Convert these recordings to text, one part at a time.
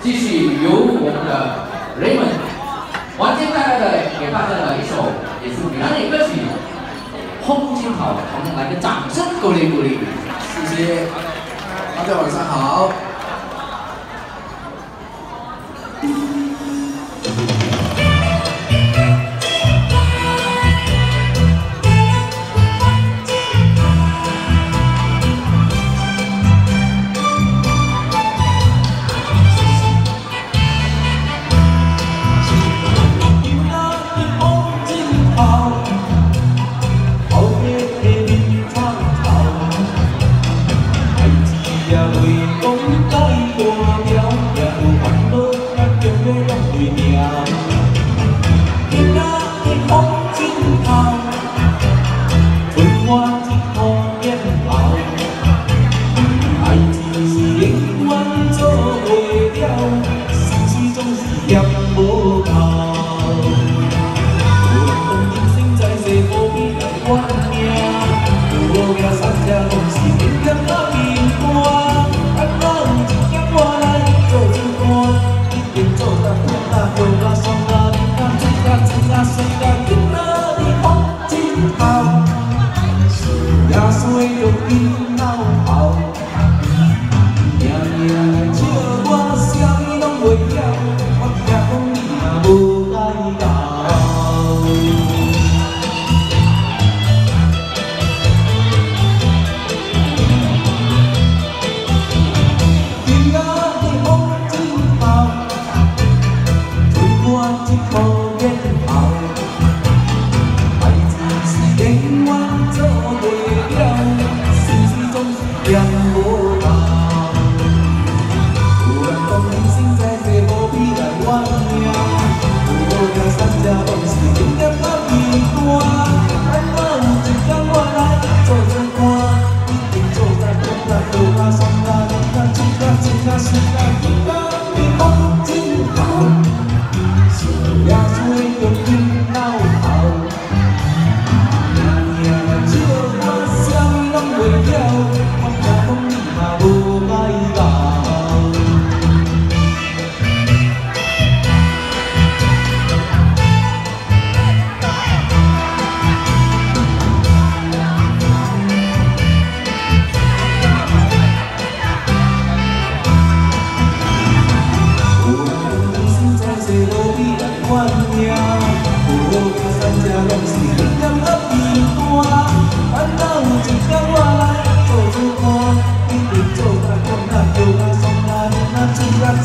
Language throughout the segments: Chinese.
继续由我们的 Raymond 王健带来的给大家的一首也是闽南语歌曲《风景好》，我们来个掌声鼓励鼓励。谢谢，大家晚上好。one.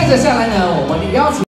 接着下来呢，我们邀请。